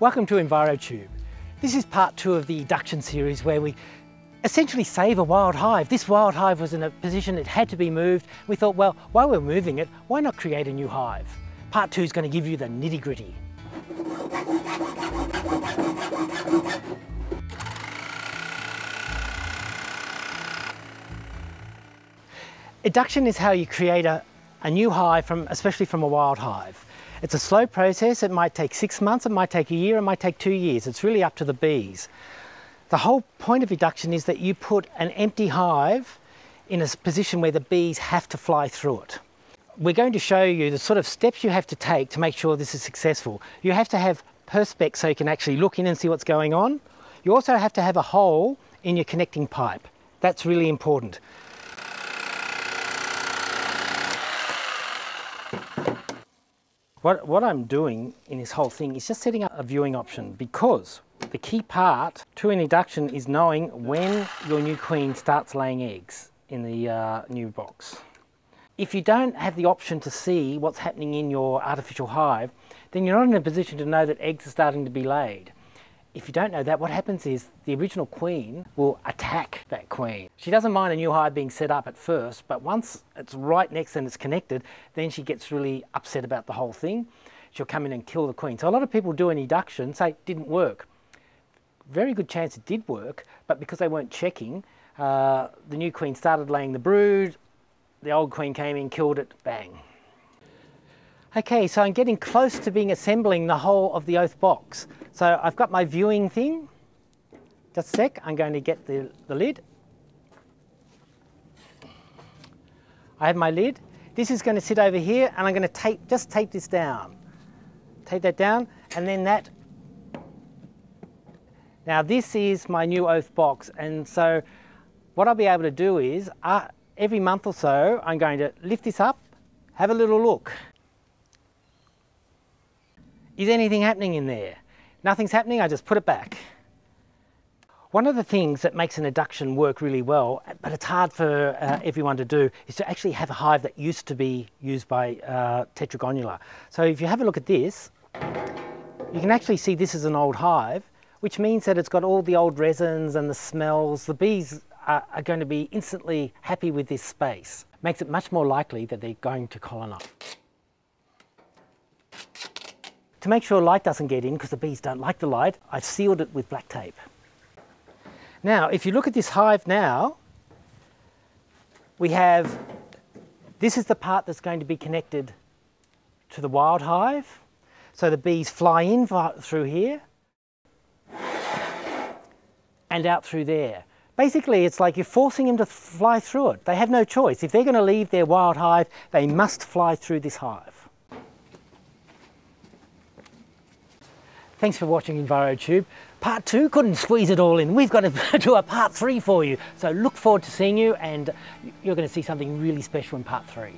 Welcome to EnviroTube. This is part two of the eduction series where we essentially save a wild hive. This wild hive was in a position it had to be moved. We thought, well, while we're moving it, why not create a new hive? Part two is going to give you the nitty gritty. Eduction is how you create a, a new hive, from, especially from a wild hive. It's a slow process. It might take six months, it might take a year, it might take two years. It's really up to the bees. The whole point of eduction is that you put an empty hive in a position where the bees have to fly through it. We're going to show you the sort of steps you have to take to make sure this is successful. You have to have perspex so you can actually look in and see what's going on. You also have to have a hole in your connecting pipe. That's really important. What, what I'm doing in this whole thing is just setting up a viewing option because the key part to an eduction is knowing when your new queen starts laying eggs in the uh, new box. If you don't have the option to see what's happening in your artificial hive, then you're not in a position to know that eggs are starting to be laid if you don't know that, what happens is the original queen will attack that queen. She doesn't mind a new hive being set up at first, but once it's right next and it's connected, then she gets really upset about the whole thing. She'll come in and kill the queen. So a lot of people do an eduction, say it didn't work. Very good chance it did work, but because they weren't checking, uh, the new queen started laying the brood, the old queen came in, killed it, bang. Okay, so I'm getting close to being assembling the whole of the OATH box. So I've got my viewing thing. Just a sec, I'm going to get the, the lid. I have my lid. This is going to sit over here and I'm going to tape, just tape this down. Tape that down and then that. Now this is my new OATH box and so what I'll be able to do is uh, every month or so I'm going to lift this up, have a little look. Is anything happening in there? Nothing's happening, I just put it back. One of the things that makes an eduction work really well, but it's hard for uh, everyone to do, is to actually have a hive that used to be used by uh, Tetragonula. So if you have a look at this, you can actually see this is an old hive, which means that it's got all the old resins and the smells. The bees are, are going to be instantly happy with this space. Makes it much more likely that they're going to colonize. To make sure light doesn't get in, because the bees don't like the light, I've sealed it with black tape. Now, if you look at this hive now, we have, this is the part that's going to be connected to the wild hive. So the bees fly in through here and out through there. Basically, it's like you're forcing them to fly through it. They have no choice. If they're going to leave their wild hive, they must fly through this hive. Thanks for watching EnviroTube. Part two, couldn't squeeze it all in. We've got to do a part three for you. So look forward to seeing you and you're going to see something really special in part three.